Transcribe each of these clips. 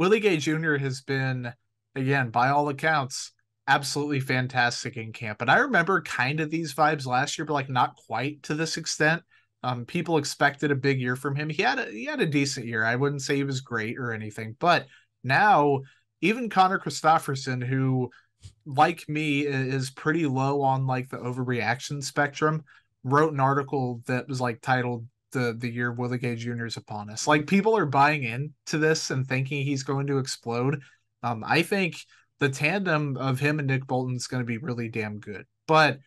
Willie Gay Jr. has been, again, by all accounts, absolutely fantastic in camp. And I remember kind of these vibes last year, but like not quite to this extent. Um, people expected a big year from him. He had a he had a decent year. I wouldn't say he was great or anything, but now even Conner Christopherson, who like me is pretty low on like the overreaction spectrum, wrote an article that was like titled the the year Willie Gay Jr. is upon us. Like people are buying into this and thinking he's going to explode. Um, I think the tandem of him and Nick Bolton is going to be really damn good. But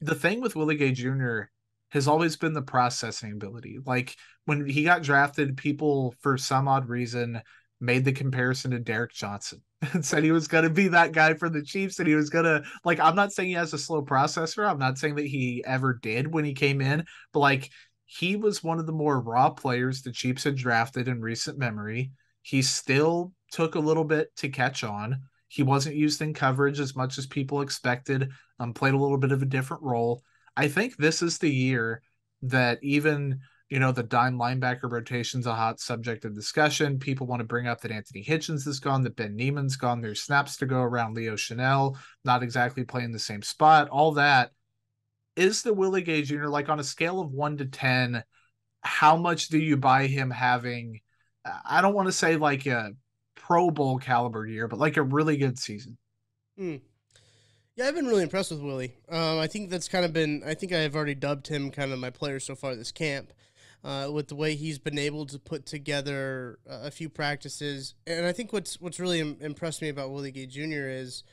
the thing with Willie Gay Jr. has always been the processing ability. Like when he got drafted, people for some odd reason made the comparison to Derrick Johnson and said he was going to be that guy for the Chiefs and he was going to like I'm not saying he has a slow processor. I'm not saying that he ever did when he came in, but like he was one of the more raw players the Chiefs had drafted in recent memory. He still took a little bit to catch on. He wasn't used in coverage as much as people expected. Um, played a little bit of a different role. I think this is the year that even you know the dime linebacker rotation's a hot subject of discussion. People want to bring up that Anthony Hitchens is gone, that Ben Niemann's gone. There's snaps to go around. Leo Chenal not exactly playing the same spot. All that is the Willie Gay Jr. Like on a scale of one to ten, how much do you buy him having? I don't want to say like a Pro Bowl caliber year, but like a really good season. Mm. Yeah, I've been really impressed with Willie. Um, I think that's kind of been. I think I've already dubbed him kind of my player so far this camp, uh, with the way he's been able to put together a few practices. And I think what's what's really impressed me about Willie Gay Jr. is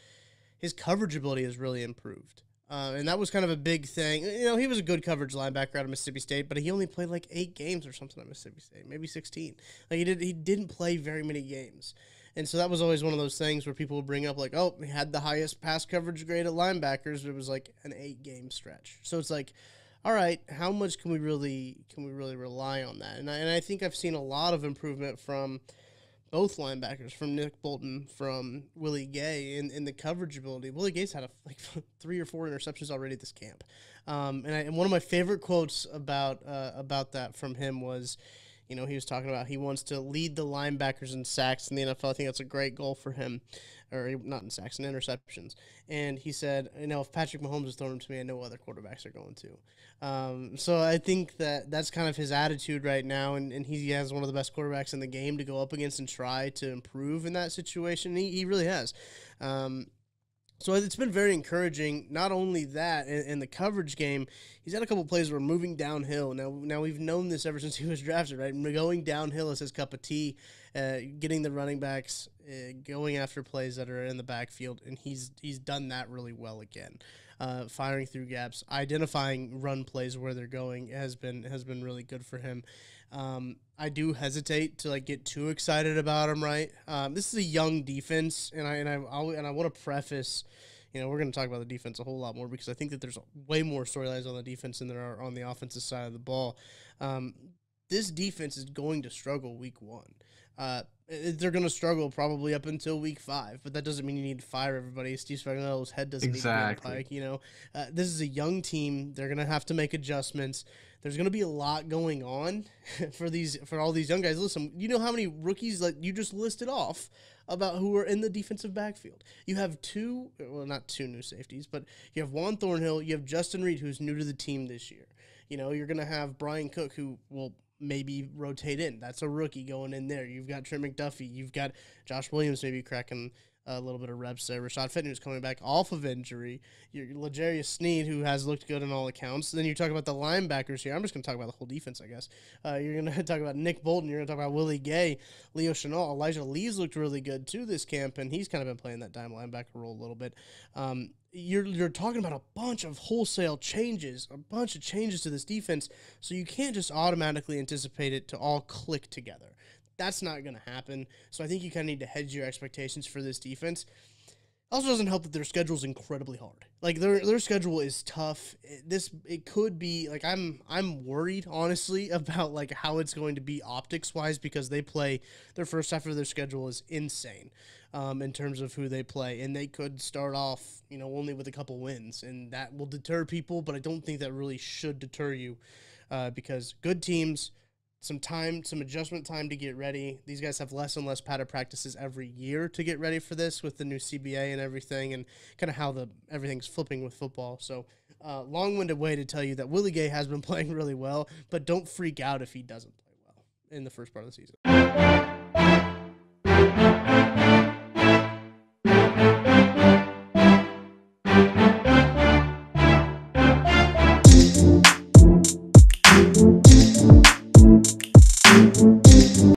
his coverage ability has really improved. Uh, and that was kind of a big thing. You know, he was a good coverage linebacker out of Mississippi State, but he only played like eight games or something at Mississippi State, maybe sixteen. Like he did, he didn't play very many games, and so that was always one of those things where people would bring up like, oh, he had the highest pass coverage grade at linebackers. It was like an eight game stretch. So it's like, all right, how much can we really can we really rely on that? And I, and I think I've seen a lot of improvement from both linebackers from Nick Bolton, from Willie Gay, in, in the coverage ability. Willie Gay's had a, like three or four interceptions already this camp, um, and, I, and one of my favorite quotes about uh, about that from him was, you know, he was talking about he wants to lead the linebackers in sacks in the NFL. I think that's a great goal for him, or not in sacks and interceptions. And he said, you know, if Patrick Mahomes is throwing to me, I know other quarterbacks are going to. Um, so I think that that's kind of his attitude right now, and, and he has one of the best quarterbacks in the game to go up against and try to improve in that situation. He, he really has. Um, so it's been very encouraging. Not only that, in, in, the coverage game, he's had a couple plays where moving downhill. Now, now we've known this ever since he was drafted, right? Going downhill is his cup of tea. Uh, getting the running backs, uh, going after plays that are in the backfield, and he's he's done that really well again. Uh, firing through gaps, identifying run plays where they're going has been has been really good for him. Um, I do hesitate to like get too excited about him. Right, um, this is a young defense, and I and I I'll, and I want to preface. You know, we're going to talk about the defense a whole lot more because I think that there's way more storylines on the defense than there are on the offensive side of the ball. Um, this defense is going to struggle week one. Uh, they're going to struggle probably up until week five, but that doesn't mean you need to fire everybody. Steve Spagnuolo's head doesn't exactly. need to be on the pike. You know, uh, this is a young team. They're going to have to make adjustments. There's going to be a lot going on for these for all these young guys. Listen, you know how many rookies like you just listed off about who are in the defensive backfield. You have two, well, not two new safeties, but you have Juan Thornhill. You have Justin Reid, who's new to the team this year. You know, you're going to have Bryan Cook, who will maybe rotate in. That's a rookie going in there. You've got Trent McDuffie. You've got Josh Williams maybe cracking a little bit of reps there. Rashad Fenton who's coming back off of injury. Your L'Jarius Sneed who has looked good in all accounts. Then you talk about the linebackers here. I'm just going to talk about the whole defense, I guess. Uh, you're going to talk about Nick Bolton. You're going to talk about Willie Gay, Leo Chenal. Elijah Lee's looked really good too this camp, and he's kind of been playing that dime linebacker role a little bit. Um, you're you're talking about a bunch of wholesale changes, a bunch of changes to this defense, so you can't just automatically anticipate it to all click together. That's not going to happen. So I think you kind of need to hedge your expectations for this defense. Also doesn't help that their schedule is incredibly hard. Like their their schedule is tough. This it could be like I'm I'm worried honestly about like how it's going to be optics wise because they play their first half of their schedule is insane um, in terms of who they play, and they could start off, you know, only with a couple wins, and that will deter people. But I don't think that really should deter you, uh, because good teams some time, some adjustment time to get ready. These guys have less and less padded practices every year to get ready for this with the new CBA and everything, and kind of how the everything's flipping with football. So, uh, long-winded way to tell you that Willie Gay has been playing really well, but don't freak out if he doesn't play well in the first part of the season.